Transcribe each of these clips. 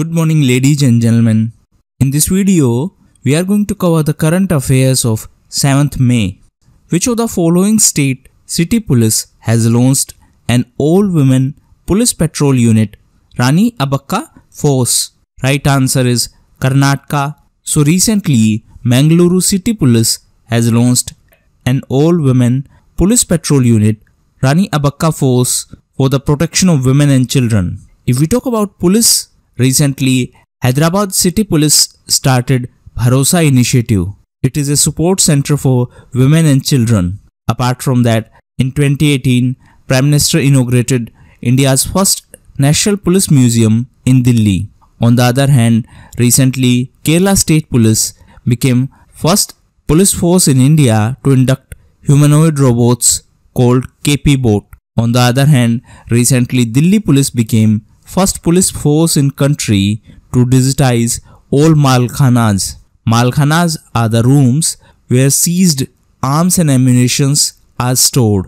Good morning ladies and gentlemen. In this video, we are going to cover the current affairs of 7th May. Which of the following state city police has launched an all-women police patrol unit Rani Abbakka Force? Right answer is Karnataka. So recently, Mangaluru City Police has launched an all-women police patrol unit Rani Abbakka Force for the protection of women and children. If we talk about police, recently Hyderabad City Police started Bharosa initiative. It is a support center for women and children. Apart from that, in 2018, Prime Minister inaugurated India's first National Police Museum in Delhi. On the other hand, recently Kerala State Police became first police force in India to induct humanoid robots called KP Bot. On the other hand, recently Delhi Police became first police force in country to digitize all malkhanas. Malkhanas are the rooms where seized arms and ammunitions are stored.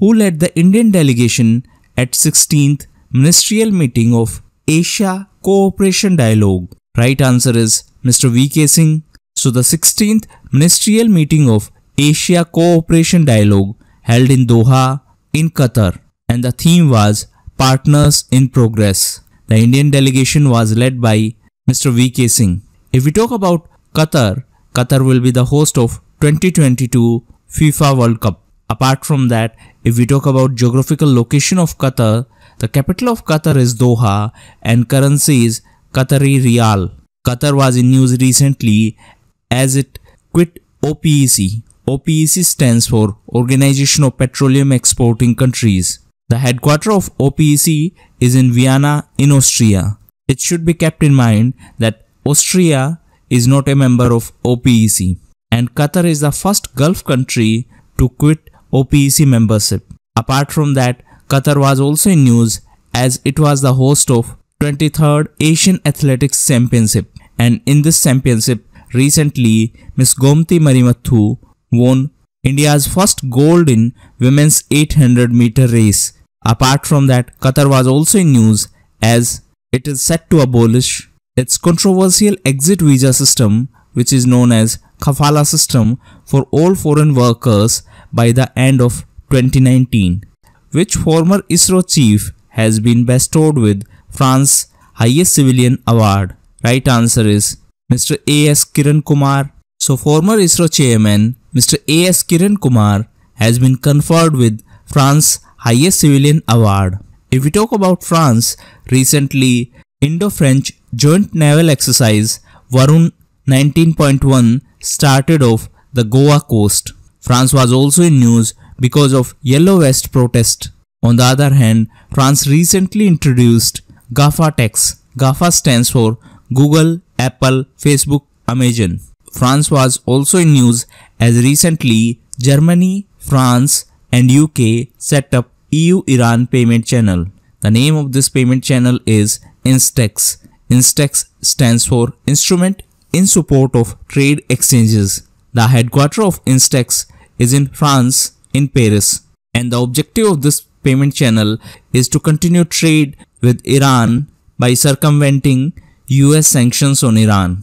Who led the Indian delegation at 16th ministerial meeting of Asia Cooperation Dialogue? Right answer is Mr. VK Singh. So the 16th ministerial meeting of Asia Cooperation Dialogue held in Doha in Qatar and the theme was Partners in Progress. The Indian delegation was led by Mr. VK Singh. If we talk about Qatar, Qatar will be the host of 2022 FIFA World Cup. Apart from that, if we talk about geographical location of Qatar, the capital of Qatar is Doha and currency is Qatari Riyal. Qatar was in news recently as it quit OPEC. OPEC stands for Organization of Petroleum Exporting Countries. The headquarters of OPEC is in Vienna in Austria. It should be kept in mind that Austria is not a member of OPEC and Qatar is the first Gulf country to quit OPEC membership. Apart from that, Qatar was also in news as it was the host of 23rd Asian Athletics Championship and in this championship recently Miss Gomti Marimuthu won India's first gold in women's 800 meter race. Apart from that, Qatar was also in news as it is set to abolish its controversial exit visa system which is known as Kafala system for all foreign workers by the end of 2019, which former ISRO chief has been bestowed with France's highest civilian award. Right answer is Mr. A.S. Kiran Kumar. So former ISRO chairman Mr. A.S. Kiran Kumar has been conferred with France's highest civilian award. If we talk about France, recently Indo-French joint naval exercise Varun 19.1 started off the Goa coast. France was also in news because of Yellow Vest protest. On the other hand, France recently introduced GAFA tax. GAFA stands for Google, Apple, Facebook, Amazon. France was also in news as recently Germany, France and UK set up EU-Iran payment channel. The name of this payment channel is INSTEX. INSTEX stands for Instrument in Support of Trade Exchanges. The headquarters of INSTEX is in France in Paris and the objective of this payment channel is to continue trade with Iran by circumventing US sanctions on Iran.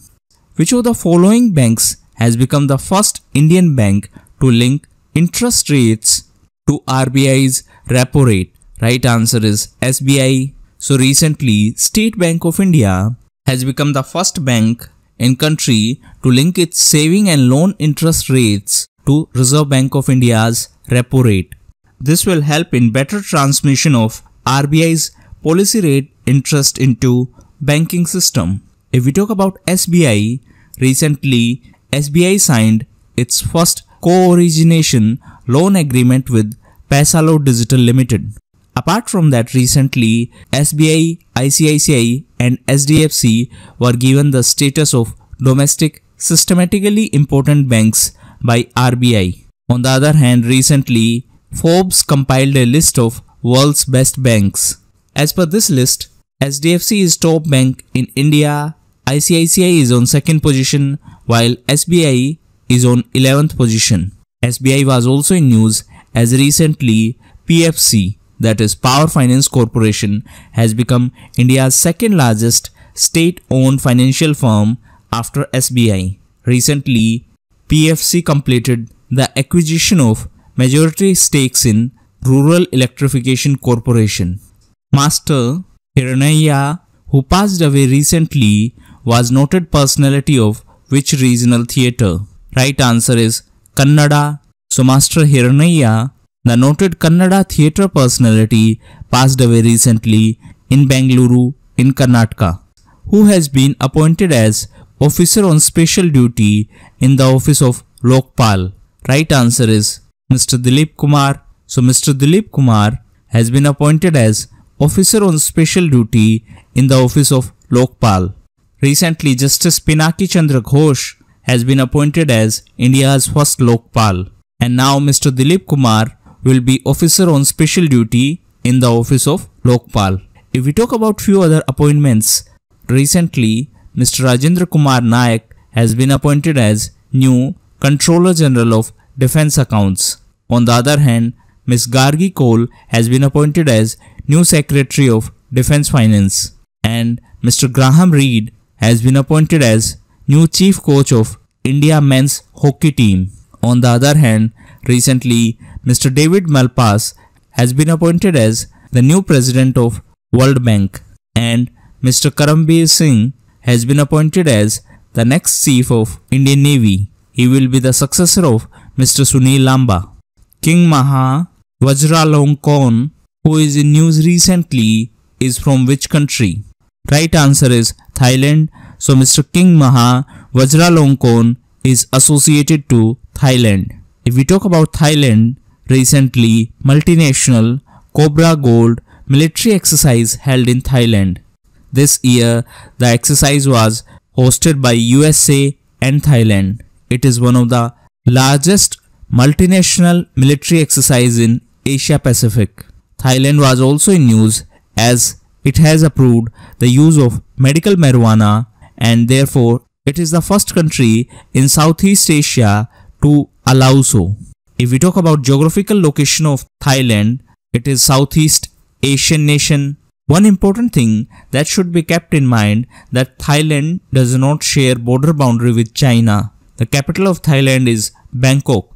Which of the following banks has become the first Indian bank to link interest rates to RBI's repo rate? Right answer is SBI. So recently, State Bank of India has become the first bank in country to link its saving and loan interest rates to Reserve Bank of India's repo rate. This will help in better transmission of RBI's policy rate interest into banking system. If we talk about SBI, recently SBI signed its first co-origination loan agreement with Paisalo Digital Limited. Apart from that, recently SBI, ICICI and HDFC were given the status of domestic systematically important banks by RBI. On the other hand, recently Forbes compiled a list of world's best banks. As per this list, HDFC is top bank in India, ICICI is on second position while SBI is on 11th position. SBI was also in news as recently PFC that is Power Finance Corporation has become India's second largest state-owned financial firm after SBI. Recently, PFC completed the acquisition of majority stakes in Rural Electrification Corporation. Master Hiranayya, who passed away recently, was noted personality of which regional theatre? Right answer is Kannada. So Master Hiranayya, the noted Kannada theatre personality, passed away recently in Bengaluru in Karnataka, who has been appointed as officer on special duty in the office of Lokpal. Right answer is Mr. Dilip Kumar. So Mr. Dilip Kumar has been appointed as officer on special duty in the office of Lokpal. Recently, Justice Pinaki Chandra Ghosh has been appointed as India's first Lokpal. And now Mr. Dilip Kumar will be officer on special duty in the office of Lokpal. If we talk about few other appointments, recently Mr. Rajendra Kumar Nayak has been appointed as new Controller General of Defense Accounts. On the other hand, Ms. Gargi Koul has been appointed as new Secretary of Defense Finance and Mr. Graham Reid has been appointed as new Chief Coach of India men's hockey team. On the other hand, recently Mr. David Malpass has been appointed as the new President of World Bank and Mr. Karambir Singh has been appointed as the next Chief of Indian Navy. He will be the successor of Mr. Sunil Lamba. King Maha Vajralongkorn, who is in news recently, is from which country? Right answer is Thailand. So Mr. King Maha Vajralongkorn is associated to Thailand. If we talk about Thailand, recently multinational Cobra Gold military exercise held in Thailand. This year, the exercise was hosted by USA and Thailand. It is one of the largest multinational military exercise in Asia Pacific. Thailand was also in news as it has approved the use of medical marijuana and therefore it is the first country in Southeast Asia to allow so. If we talk about geographical location of Thailand, it is Southeast Asian nation. One important thing that should be kept in mind that Thailand does not share border boundary with China. The capital of Thailand is Bangkok.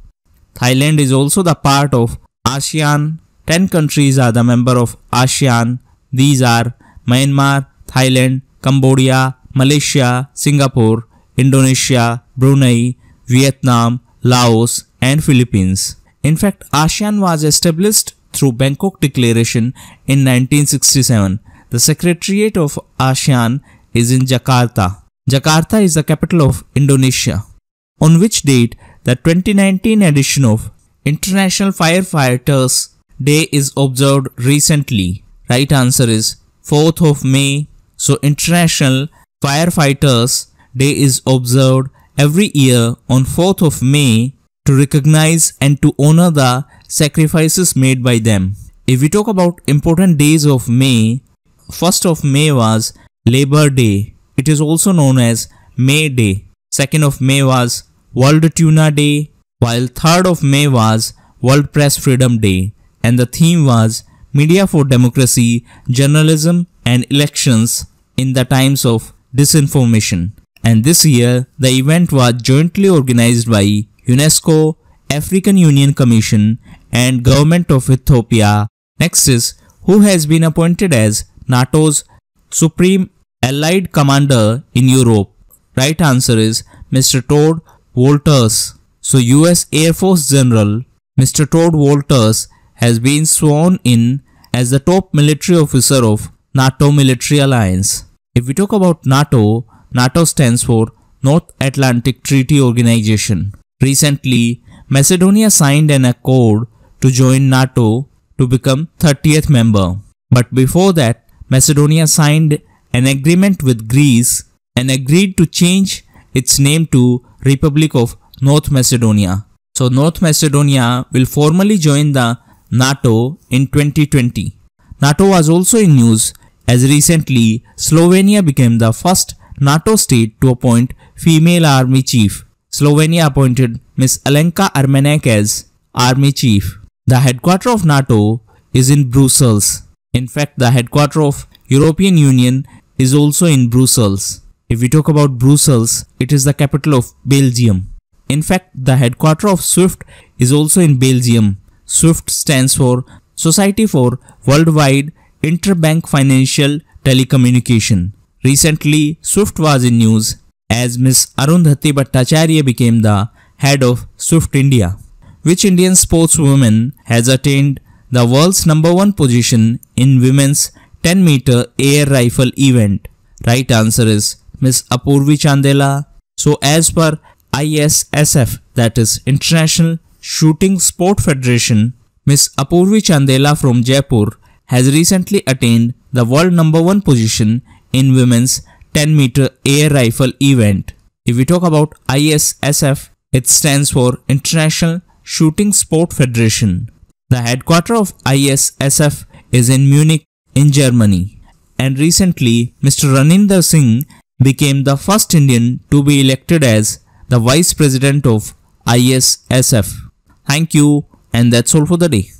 Thailand is also the part of ASEAN. 10 countries are the member of ASEAN. These are Myanmar, Thailand, Cambodia, Malaysia, Singapore, Indonesia, Brunei, Vietnam, Laos, and Philippines. In fact, ASEAN was established through Bangkok Declaration in 1967. The Secretariat of ASEAN is in Jakarta. Jakarta is the capital of Indonesia on which date the 2019 edition of International Firefighters Day is observed recently. Right answer is 4th of May. So International Firefighters Day is observed every year on 4th of May to recognize and to honor the sacrifices made by them. If we talk about important days of May, 1st of May was Labor Day. It is also known as May Day. 2nd of May was World Tuna Day, while 3rd of May was World Press Freedom Day, and the theme was Media for Democracy, Journalism and Elections in the Times of Disinformation. And this year, the event was jointly organized by UNESCO, African Union Commission and Government of Ethiopia. Next is who has been appointed as NATO's Supreme Allied Commander in Europe. Right answer is Mr. Todd Wolters. So US Air Force General Mr. Todd Wolters has been sworn in as the top military officer of NATO military alliance. If we talk about NATO, NATO stands for North Atlantic Treaty Organization. Recently, Macedonia signed an accord to join NATO to become 30th member. But before that, Macedonia signed an agreement with Greece and agreed to change its name to Republic of North Macedonia. So North Macedonia will formally join the NATO in 2020. NATO was also in news as recently Slovenia became the first NATO state to appoint female army chief. Slovenia appointed Ms. Alenka Armenek as army chief. The headquarters of NATO is in Brussels. In fact, the headquarters of European Union is also in Brussels. If we talk about Brussels, it is the capital of Belgium. In fact, the headquarters of SWIFT is also in Belgium. SWIFT stands for Society for Worldwide Interbank Financial Telecommunication. Recently, SWIFT was in news as Miss Arundhati Bhattacharya became the head of SWIFT India. Which Indian sportswoman has attained the world's number one position in women's 10 meter air rifle event? Right answer is Miss Apurvi Chandela. So as per ISSF that is International Shooting Sport Federation, Miss Apurvi Chandela from Jaipur has recently attained the world number one position in women's 10 meter air rifle event. If we talk about ISSF, it stands for International Shooting Sport Federation. The headquarters of ISSF is in Munich in Germany. And recently, Mr. Raninder Singh became the first Indian to be elected as the Vice President of ISSF. Thank you and that's all for the day.